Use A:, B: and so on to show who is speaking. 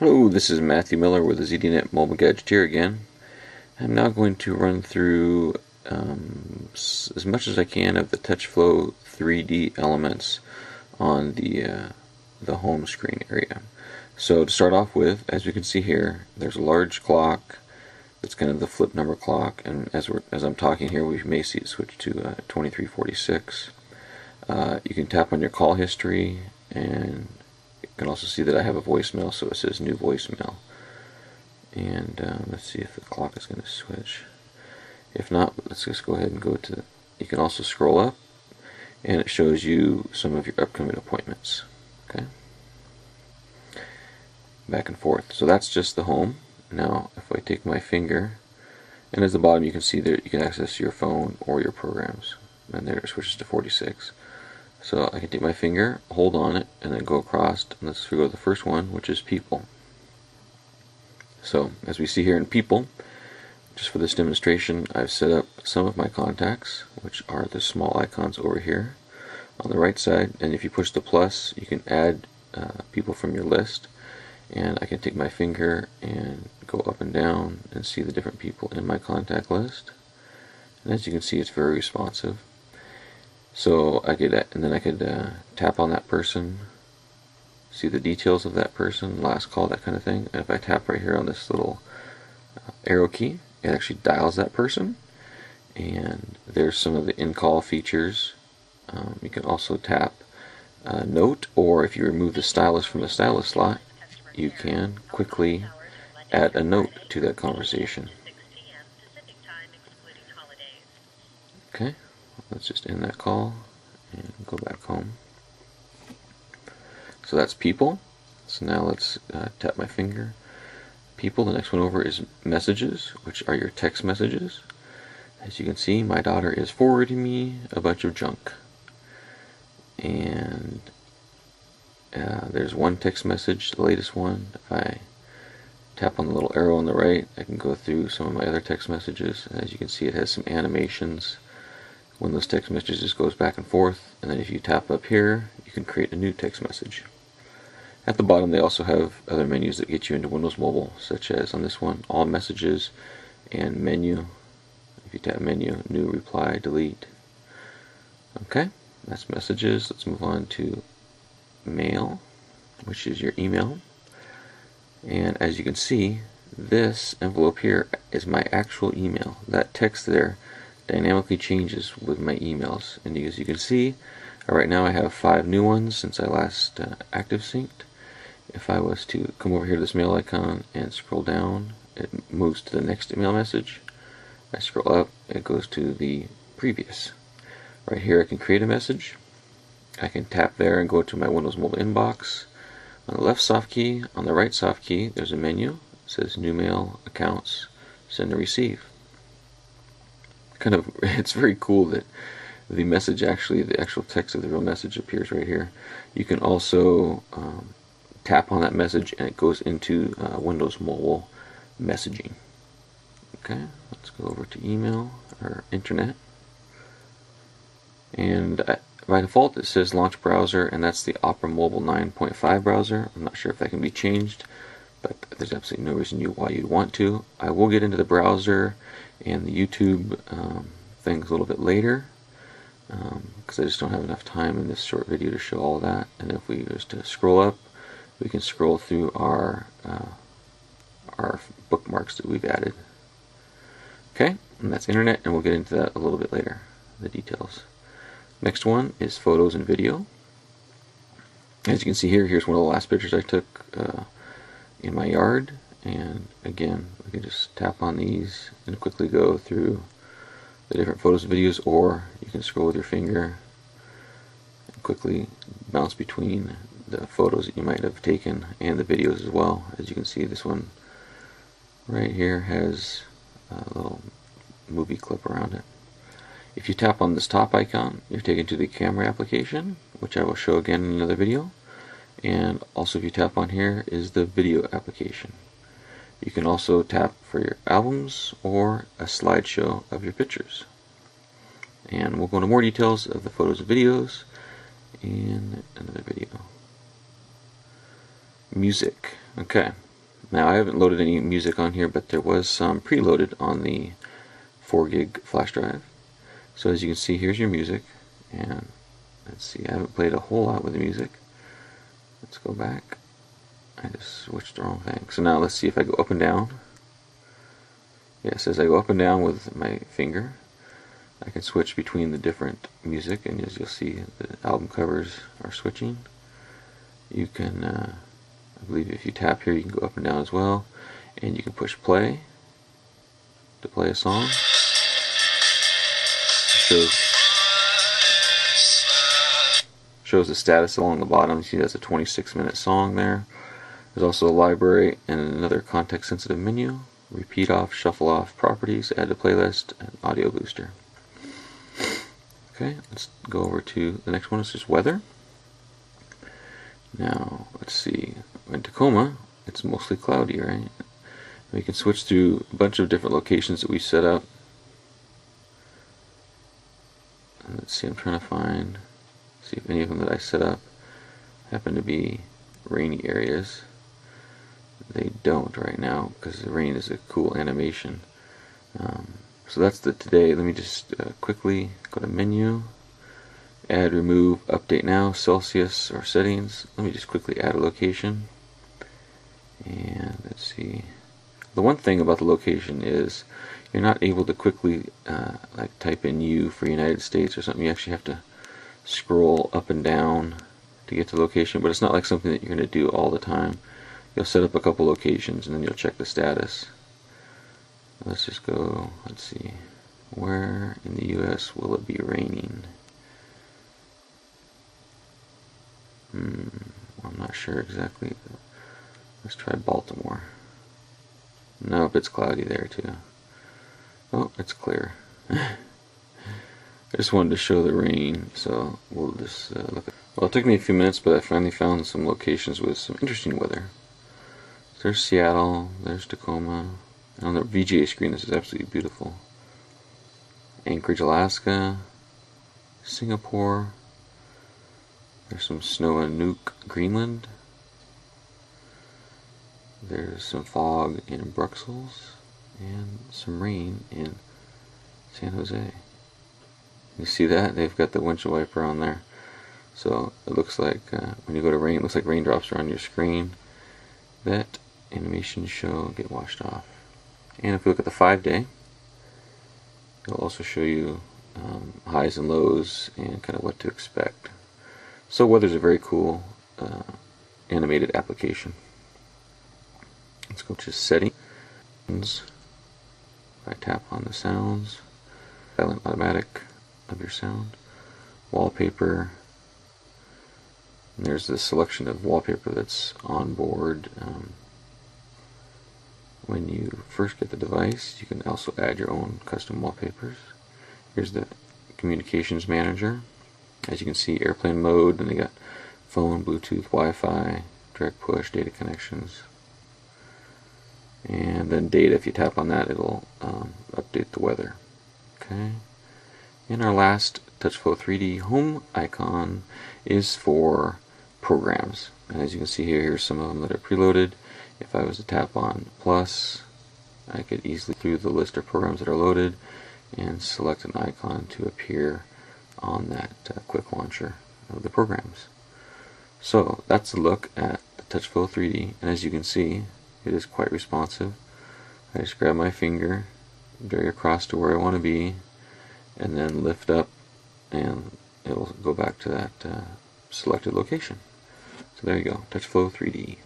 A: Hello, this is Matthew Miller with the ZDNet Mobile Gadgeteer again. I'm now going to run through um, as much as I can of the TouchFLO 3D elements on the uh, the home screen area. So to start off with, as you can see here, there's a large clock. It's kind of the flip number clock, and as we're as I'm talking here, we may see it switch to uh, 2346. Uh, you can tap on your call history and can also see that I have a voicemail, so it says new voicemail. And um, let's see if the clock is going to switch. If not, let's just go ahead and go to. You can also scroll up, and it shows you some of your upcoming appointments. Okay. Back and forth. So that's just the home. Now, if I take my finger, and at the bottom you can see that you can access your phone or your programs. And there it switches to 46. So I can take my finger, hold on it, and then go across. And let's go to the first one, which is people. So as we see here in people, just for this demonstration, I've set up some of my contacts, which are the small icons over here on the right side. And if you push the plus, you can add uh, people from your list. And I can take my finger and go up and down and see the different people in my contact list. And as you can see, it's very responsive. So I could, and then I could uh, tap on that person, see the details of that person, last call, that kind of thing. And if I tap right here on this little uh, arrow key, it actually dials that person. And there's some of the in-call features. Um, you can also tap uh, note, or if you remove the stylus from the stylus slot, you can quickly add a note to that conversation. Okay let's just end that call and go back home. So that's people. So now let's uh, tap my finger. People, the next one over is messages, which are your text messages. As you can see, my daughter is forwarding me a bunch of junk. And uh, there's one text message, the latest one. If I tap on the little arrow on the right, I can go through some of my other text messages. As you can see, it has some animations when those text messages goes back and forth and then if you tap up here you can create a new text message. At the bottom they also have other menus that get you into Windows Mobile such as on this one all messages and menu. If you tap menu new reply delete. Okay that's messages. Let's move on to mail which is your email. And as you can see this envelope here is my actual email. That text there dynamically changes with my emails. And as you can see, right now I have five new ones since I last uh, active synced. If I was to come over here to this mail icon and scroll down, it moves to the next email message. I scroll up, it goes to the previous. Right here I can create a message. I can tap there and go to my Windows Mobile inbox. On the left soft key, on the right soft key, there's a menu. It says New Mail, Accounts, Send and Receive kind of it's very cool that the message actually the actual text of the real message appears right here. You can also um, tap on that message and it goes into uh, Windows Mobile messaging. Okay let's go over to email or internet. And uh, by default it says launch browser and that's the Opera Mobile 9.5 browser. I'm not sure if that can be changed there's absolutely no reason you why you'd want to I will get into the browser and the YouTube um, things a little bit later because um, I just don't have enough time in this short video to show all that. And if we just to scroll up, we can scroll through our uh, our bookmarks that we've added. Okay, and that's internet, and we'll get into that a little bit later, the details. Next one is photos and video. As you can see here, here's one of the last pictures I took uh, in my yard. And again we can just tap on these and quickly go through the different photos and videos or you can scroll with your finger and quickly bounce between the photos that you might have taken and the videos as well. As you can see this one right here has a little movie clip around it. If you tap on this top icon you're taken to the camera application which I will show again in another video and also if you tap on here is the video application you can also tap for your albums or a slideshow of your pictures. And we'll go into more details of the photos and videos in another video. Music. Okay. Now I haven't loaded any music on here, but there was some preloaded on the 4 gig flash drive. So as you can see, here's your music, and let's see, I haven't played a whole lot with the music. Let's go back. I just switched the wrong thing. So now let's see if I go up and down. Yes, as I go up and down with my finger, I can switch between the different music, and as you'll see, the album covers are switching. You can, uh, I believe if you tap here, you can go up and down as well, and you can push play to play a song. It shows shows the status along the bottom. You see that's a 26 minute song there. There's also a library and another context sensitive menu. Repeat off, shuffle off, properties, add to playlist, and audio booster. Okay, let's go over to the next one. It's just weather. Now, let's see. In Tacoma, it's mostly cloudy, right? We can switch through a bunch of different locations that we set up. Let's see, I'm trying to find, see if any of them that I set up happen to be rainy areas. They don't right now because the rain is a cool animation. Um, so that's the today. Let me just uh, quickly go to menu, add, remove, update now, Celsius or settings. Let me just quickly add a location. And let's see. The one thing about the location is you're not able to quickly uh, like type in U for United States or something. You actually have to scroll up and down to get to location, but it's not like something that you're going to do all the time. You'll set up a couple locations and then you'll check the status. Let's just go, let's see, where in the US will it be raining? Hmm, I'm not sure exactly. Let's try Baltimore. Nope, it's cloudy there too. Oh, it's clear. I just wanted to show the rain, so we'll just uh, look at. Well, it took me a few minutes, but I finally found some locations with some interesting weather. There's Seattle, there's Tacoma, on the VGA screen, this is absolutely beautiful. Anchorage, Alaska, Singapore. There's some snow in Nuuk, Greenland. There's some fog in Brussels and some rain in San Jose. You see that? They've got the windshield wiper on there. So it looks like uh, when you go to rain, it looks like raindrops are on your screen. That animation show get washed off. And if we look at the five day, it'll also show you um, highs and lows and kind of what to expect. So weather's a very cool uh, animated application. Let's go to settings. I tap on the sounds, silent automatic of your sound, wallpaper. And there's the selection of wallpaper that's on board. Um, when you first get the device, you can also add your own custom wallpapers. Here's the communications manager. As you can see, airplane mode, and they got phone, Bluetooth, Wi-Fi, direct push, data connections. And then data, if you tap on that, it'll um, update the weather. Okay. And our last TouchFLO 3D home icon is for programs. And as you can see here, here's some of them that are preloaded. If I was to tap on plus, I could easily through the list of programs that are loaded and select an icon to appear on that uh, quick launcher of the programs. So that's a look at the TouchFLO 3D and as you can see it is quite responsive. I just grab my finger, drag across to where I want to be and then lift up and it will go back to that uh, selected location. So there you go, TouchFLO 3D.